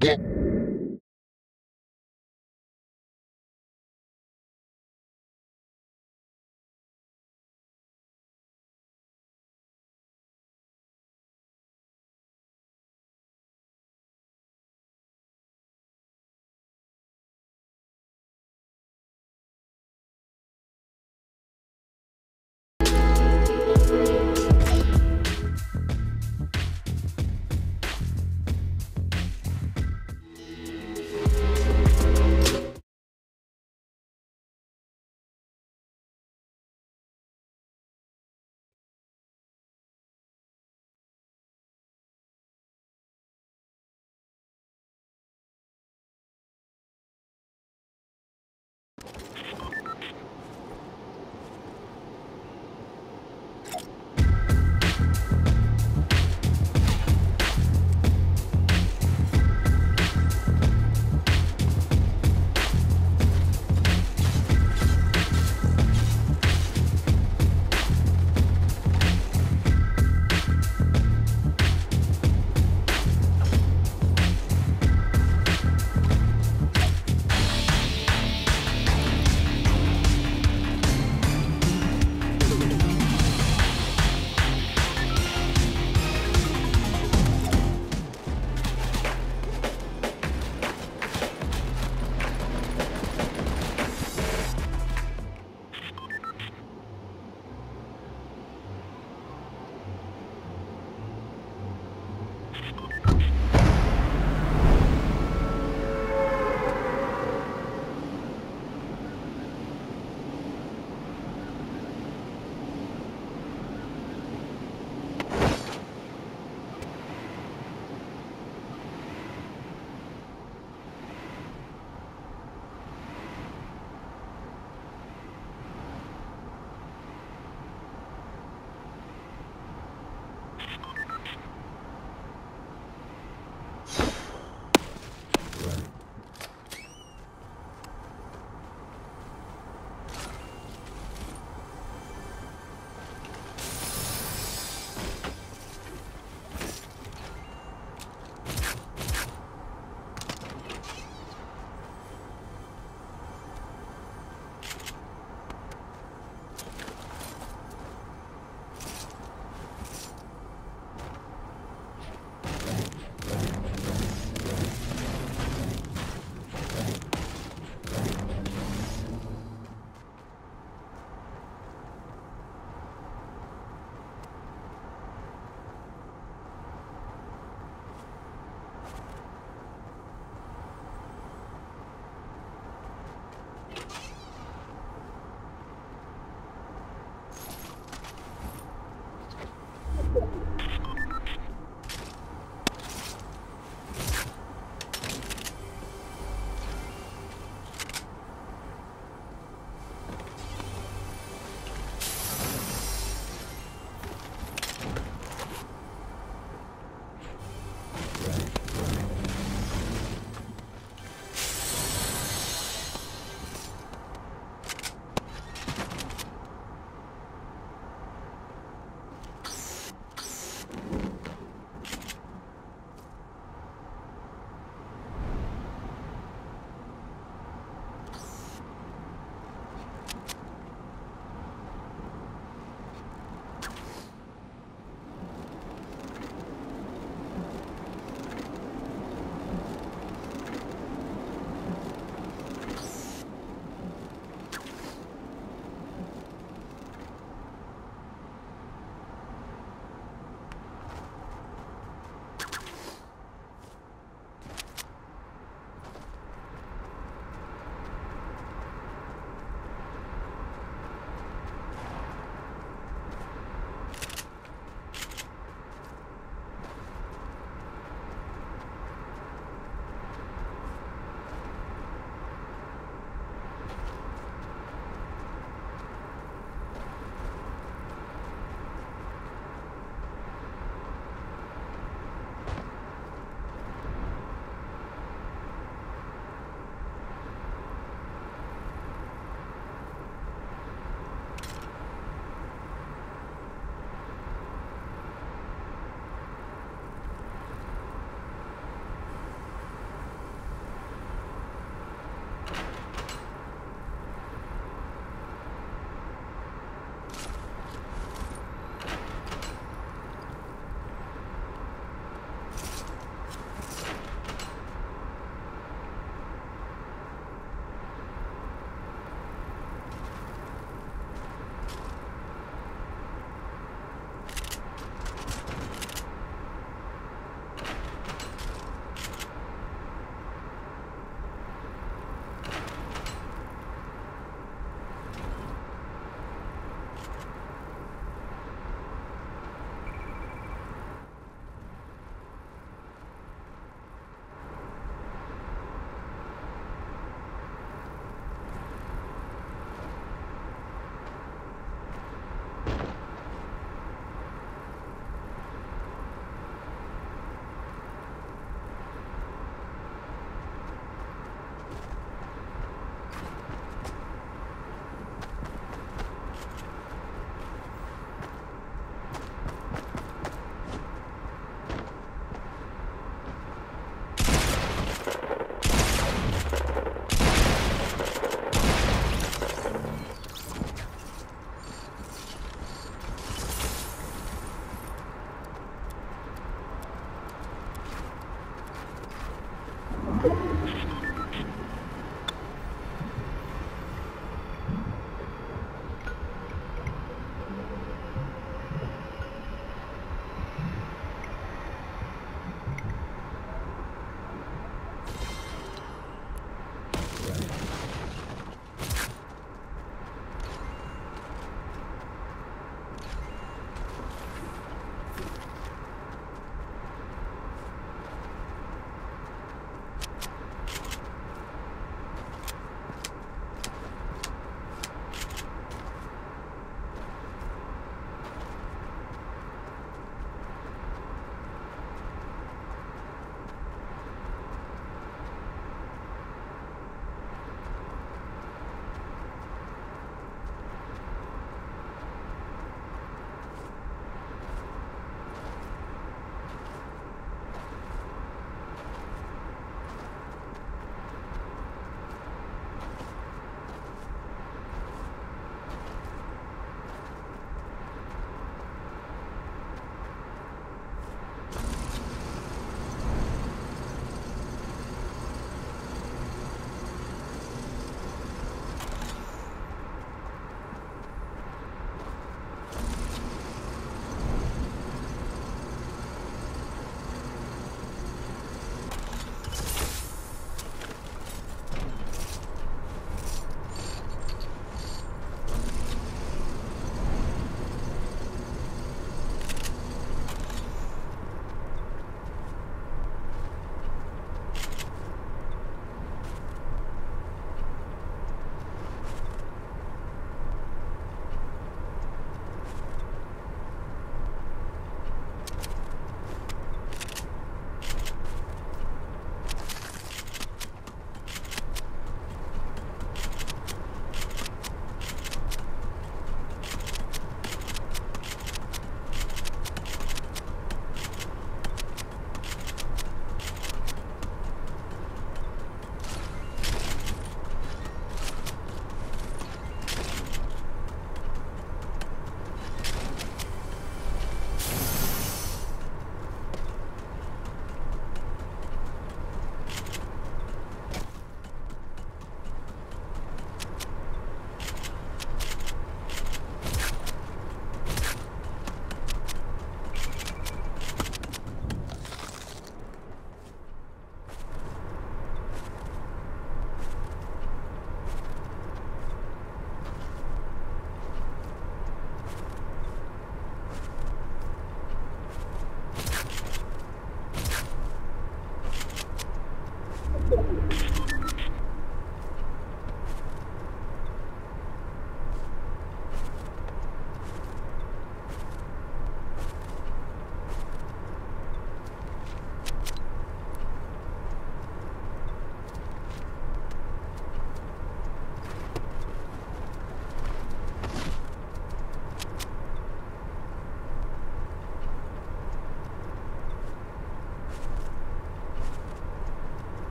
Get